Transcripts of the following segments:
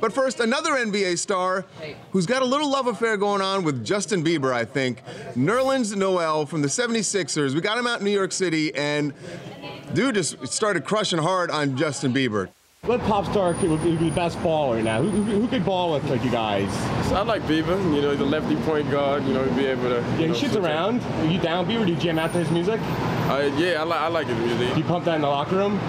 But first, another NBA star who's got a little love affair going on with Justin Bieber, I think. Nerlens Noel from the 76ers. We got him out in New York City, and dude just started crushing hard on Justin Bieber. What pop star could would be the best baller now? Who, who, who could ball with like you guys? So I like Bieber. You know, he's a lefty point guard. You know, he'd be able to. Yeah, he know, shoots switch it. around. Are you down Bieber? Do you jam out to his music? Uh, yeah, I like I like his music. Do you pump that in the locker room?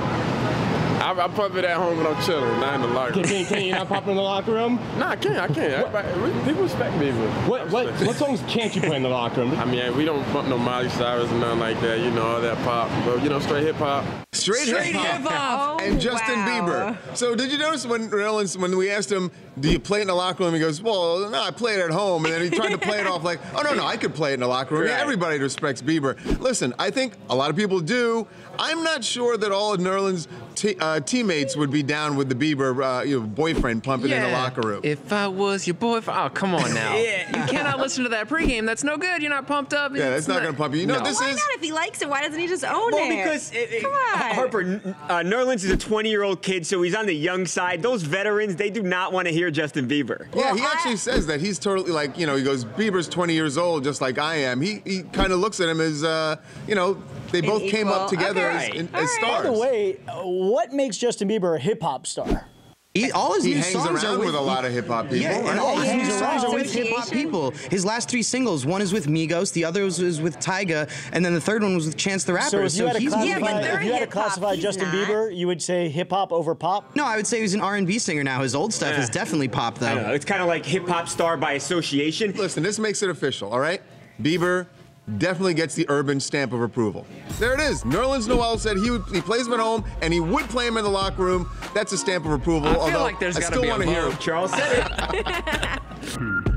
I, I pump it at home when I'm chilling, not in the locker Can, room. can, can you not pump it in the locker room? Nah, I can't. I can't. Everybody- people respect Bieber. What what what songs can't you play in the locker room? I mean, we don't bump no Miley Cyrus and nothing like that. You know, all that pop. But you know, straight hip hop. Straight, Straight hip-hop. hip-hop. Oh, and Oh, Justin wow. Bieber. So did you notice when Nerlens, when we asked him, do you play it in the locker room? He goes, well, no, I play it at home. And then he tried to play it off like, oh, no, no, I could play it in the locker room. Yeah, everybody respects Bieber. Listen, I think a lot of people do. I'm not sure that all of Nerlens' te- uh, teammates would be down with the Bieber uh, you know, boyfriend pumping in the locker room. If I was your boyfriend, oh come on now. yeah, You cannot listen to that pregame. That's no good. You're not pumped up. yeah, that's It's not going to pump you. You know, No. this Why is. not? If he likes it, why doesn't he just own Well, it? because it, it- Come on. Harper, N- uh, Nerlens is a 20-year-old kid, so he's on the young side. Those veterans, they do not want to hear Justin Bieber. Yeah, he Well, I- actually says that he's totally like, you know, he goes, Bieber's 20 years old, just like I am. He he kind of looks at him as, uh, you know, they both came up together Okay. as, in- as right. stars. By the way, uh, what makes Justin Bieber a hip hop star? He, all his he new hangs songs are with, with a lot of hip hop people. Yeah, and all his new songs are with hip hop people. His last three singles, one is with Migos, the other was, was with Tyga, and then the third one was with Chance the Rapper. So if you had to classify, Yeah, if you had to classify Justin not. Bieber, you would say hip hop over pop. no, I would say he's an R&B singer now. His old stuff Yeah. is definitely pop though. don't know. It's kind of like hip-hop star by association. Listen, this makes it official, all right? Bieber definitely gets the urban stamp of approval. There it is. Nerlens Noel said he would, he plays him at home and he would play him in the locker room. That's a stamp of approval. I feel although like there's I gotta still be a want to hear vote. Charles said it. Hmm.